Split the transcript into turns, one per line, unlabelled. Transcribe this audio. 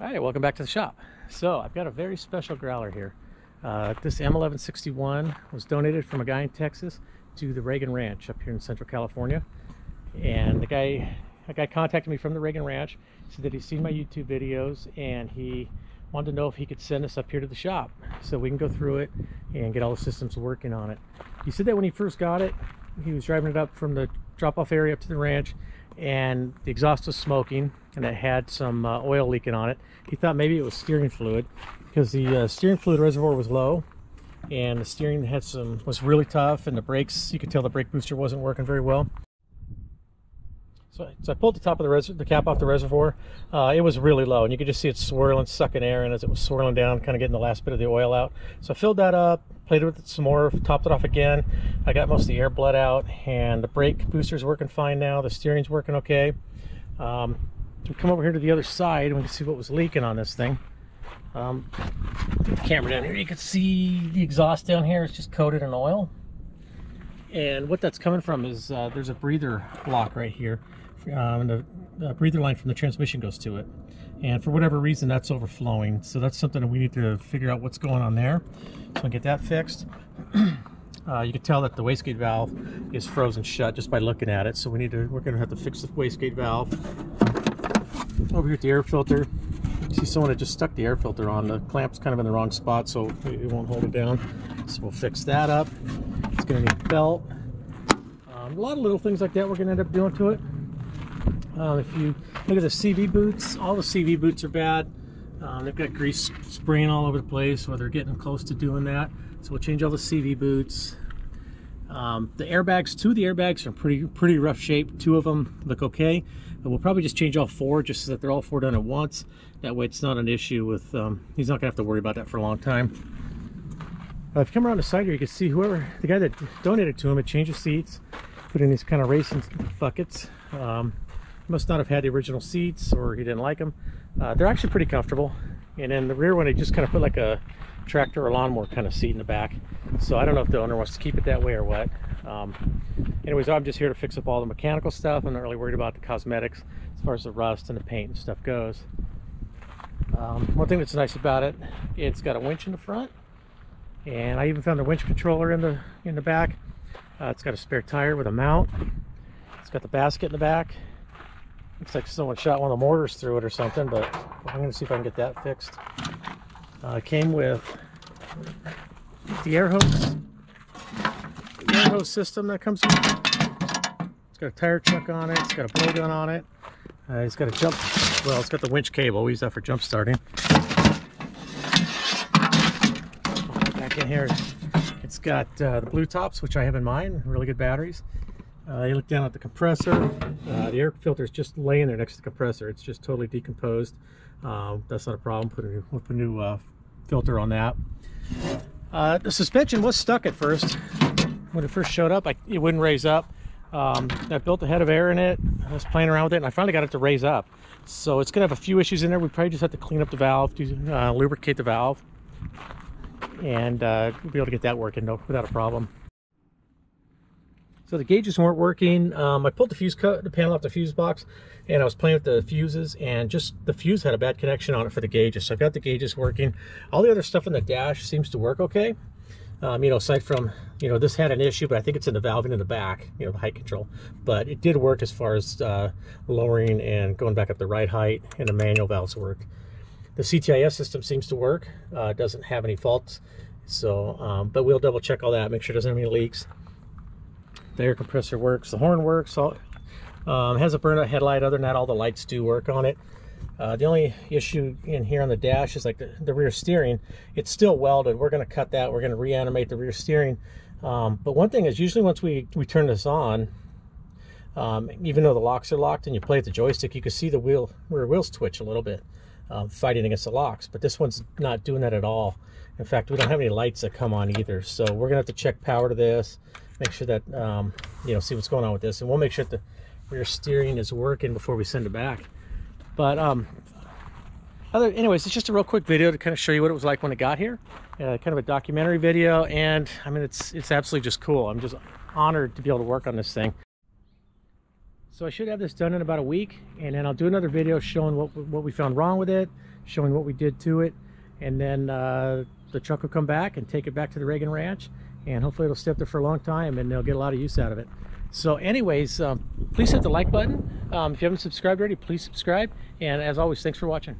All right, welcome back to the shop. So I've got a very special growler here. Uh, this M1161 was donated from a guy in Texas to the Reagan Ranch up here in Central California. And the guy, a guy contacted me from the Reagan Ranch, said that he's seen my YouTube videos and he wanted to know if he could send us up here to the shop so we can go through it and get all the systems working on it. He said that when he first got it, he was driving it up from the drop-off area up to the ranch and the exhaust was smoking and it had some uh, oil leaking on it. He thought maybe it was steering fluid because the uh, steering fluid reservoir was low and the steering had some was really tough and the brakes you could tell the brake booster wasn't working very well so, so I pulled the top of the, res the cap off the reservoir. Uh, it was really low, and you could just see it swirling, sucking air in as it was swirling down, kind of getting the last bit of the oil out. So I filled that up, played with it some more, topped it off again. I got most of the air bled out, and the brake booster's working fine now. The steering's working okay. Um, we come over here to the other side, and we can see what was leaking on this thing. Um, camera down here. You can see the exhaust down here is just coated in oil. And what that's coming from is uh, there's a breather block right here um, and the, the, breather line from the transmission goes to it. And for whatever reason, that's overflowing. So that's something that we need to figure out what's going on there. So I get that fixed. uh, you can tell that the wastegate valve is frozen shut just by looking at it. So we need to, we're gonna have to fix the wastegate valve. Over here at the air filter, see someone had just stuck the air filter on. The clamp's kind of in the wrong spot, so it won't hold it down. So we'll fix that up. It's gonna need a belt. Um, a lot of little things like that we're gonna end up doing to it. If you look at the CV boots, all the CV boots are bad. Um, they've got grease spraying all over the place, or they're getting close to doing that. So we'll change all the CV boots. Um, the airbags, two of the airbags are pretty pretty rough shape. Two of them look okay, but we'll probably just change all four just so that they're all four done at once. That way it's not an issue with, um, he's not gonna have to worry about that for a long time. Uh, if you come around the side here, you can see whoever, the guy that donated to him, had changed the seats, put in these kind of racing buckets. Um, must not have had the original seats or he didn't like them. Uh, they're actually pretty comfortable. And then the rear one, he just kind of put like a tractor or lawnmower kind of seat in the back. So I don't know if the owner wants to keep it that way or what. Um, anyways, I'm just here to fix up all the mechanical stuff. I'm not really worried about the cosmetics as far as the rust and the paint and stuff goes. Um, one thing that's nice about it, it's got a winch in the front. And I even found a winch controller in the in the back. Uh, it's got a spare tire with a mount. It's got the basket in the back Looks like someone shot one of the mortars through it or something, but I'm going to see if I can get that fixed. Uh, came with the air hose, the air hose system that comes with It's got a tire chuck on it. It's got a blowgun on it. Uh, it's got a jump, well, it's got the winch cable. We use that for jump starting. Back in here, it's got uh, the blue tops, which I have in mine, really good batteries. Uh, you look down at the compressor. Uh, the air filter is just laying there next to the compressor. It's just totally decomposed. Uh, that's not a problem. Put a new, put a new uh, filter on that. Uh, the suspension was stuck at first. When it first showed up, I, it wouldn't raise up. Um, I built a head of air in it. I was playing around with it, and I finally got it to raise up. So it's going to have a few issues in there. We probably just have to clean up the valve, do, uh, lubricate the valve, and we'll be able to get that working no, without a problem. So the gauges weren't working. Um, I pulled the fuse cut, the panel off the fuse box, and I was playing with the fuses, and just the fuse had a bad connection on it for the gauges. So I've got the gauges working. All the other stuff in the dash seems to work okay. Um, you know, aside from, you know, this had an issue, but I think it's in the valving in the back, you know, the height control. But it did work as far as uh, lowering and going back up the right height, and the manual valves worked. The CTIS system seems to work. Uh, doesn't have any faults. So, um, but we'll double check all that, make sure doesn't have any leaks the air compressor works, the horn works, all, um, has a burnout headlight. Other than that, all the lights do work on it. Uh, the only issue in here on the dash is like the, the rear steering. It's still welded. We're going to cut that. We're going to reanimate the rear steering. Um, but one thing is usually once we, we turn this on, um, even though the locks are locked and you play with the joystick, you can see the wheel rear wheels twitch a little bit, um, fighting against the locks. But this one's not doing that at all. In fact, we don't have any lights that come on either. So we're going to have to check power to this make sure that, um, you know, see what's going on with this. And we'll make sure that the rear steering is working before we send it back. But um, other, anyways, it's just a real quick video to kind of show you what it was like when it got here. Uh, kind of a documentary video. And I mean, it's, it's absolutely just cool. I'm just honored to be able to work on this thing. So I should have this done in about a week. And then I'll do another video showing what, what we found wrong with it, showing what we did to it. And then uh, the truck will come back and take it back to the Reagan Ranch. And hopefully it'll stay up there for a long time and they'll get a lot of use out of it. So anyways, um, please hit the like button. Um, if you haven't subscribed already, please subscribe. And as always, thanks for watching.